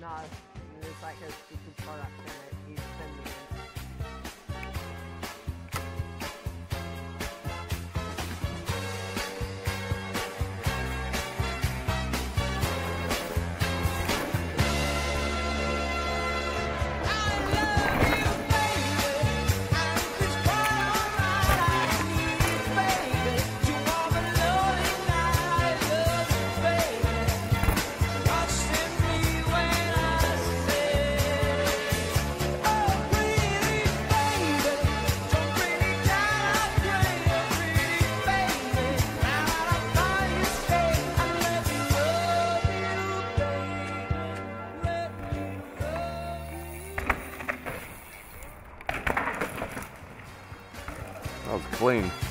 No, it's like a stupid product in it. You send me That was clean.